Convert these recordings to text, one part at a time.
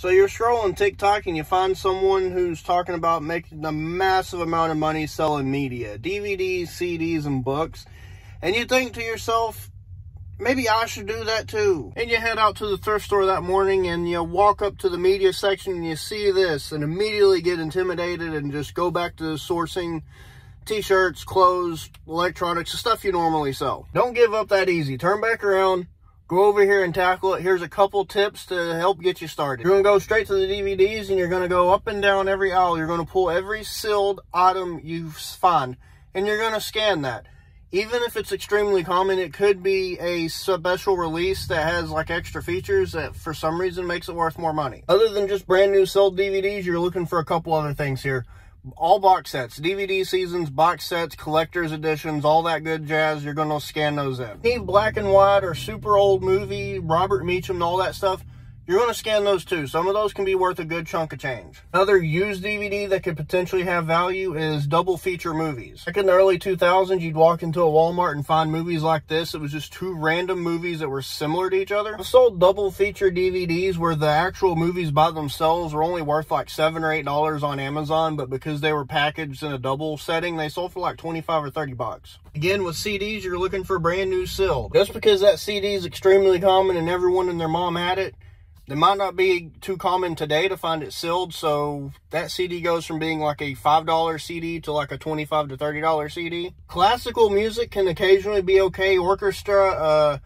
So you're scrolling TikTok and you find someone who's talking about making a massive amount of money selling media, DVDs, CDs, and books. And you think to yourself, maybe I should do that too. And you head out to the thrift store that morning and you walk up to the media section and you see this and immediately get intimidated and just go back to sourcing t-shirts, clothes, electronics, the stuff you normally sell. Don't give up that easy. Turn back around, go over here and tackle it. Here's a couple tips to help get you started. You're going to go straight to the DVDs and you're going to go up and down every aisle. You're going to pull every sealed item you find and you're going to scan that. Even if it's extremely common, it could be a special release that has like extra features that for some reason makes it worth more money. Other than just brand new sold DVDs, you're looking for a couple other things here all box sets, DVD seasons, box sets, collector's editions, all that good jazz. You're going to scan those in. Need black and white or super old movie, Robert Mitchum, and all that stuff you're going to scan those too. Some of those can be worth a good chunk of change. Another used DVD that could potentially have value is double feature movies. Back in the early 2000s, you'd walk into a Walmart and find movies like this. It was just two random movies that were similar to each other. I sold double feature DVDs where the actual movies by themselves were only worth like 7 or $8 on Amazon, but because they were packaged in a double setting, they sold for like 25 or 30 bucks. Again, with CDs, you're looking for brand new sealed. Just because that CD is extremely common and everyone and their mom had it, it might not be too common today to find it sealed, so that CD goes from being like a $5 CD to like a 25 to $30 CD. Classical music can occasionally be okay. Orchestra, uh,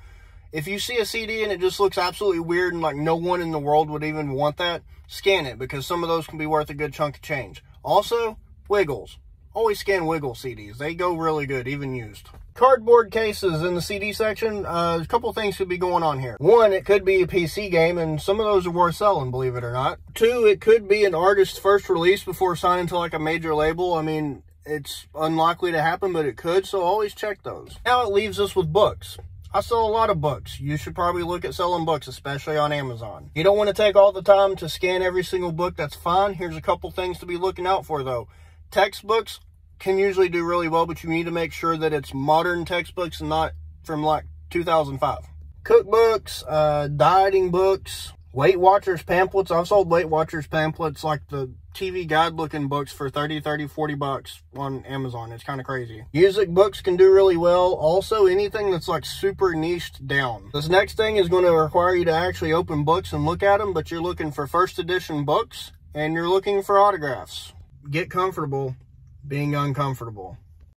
if you see a CD and it just looks absolutely weird and like no one in the world would even want that, scan it because some of those can be worth a good chunk of change. Also, Wiggles. Always scan Wiggle CDs. They go really good, even used. Cardboard cases in the CD section, uh, a couple things could be going on here. One, it could be a PC game, and some of those are worth selling, believe it or not. Two, it could be an artist's first release before signing to like a major label. I mean, it's unlikely to happen, but it could, so always check those. Now it leaves us with books. I sell a lot of books. You should probably look at selling books, especially on Amazon. You don't want to take all the time to scan every single book, that's fine. Here's a couple things to be looking out for though. Textbooks can usually do really well, but you need to make sure that it's modern textbooks and not from like 2005. Cookbooks, uh, dieting books, Weight Watchers pamphlets. I've sold Weight Watchers pamphlets like the TV guide looking books for 30, 30, 40 bucks on Amazon. It's kind of crazy. Music books can do really well. Also, anything that's like super niched down. This next thing is going to require you to actually open books and look at them, but you're looking for first edition books and you're looking for autographs. Get comfortable being uncomfortable.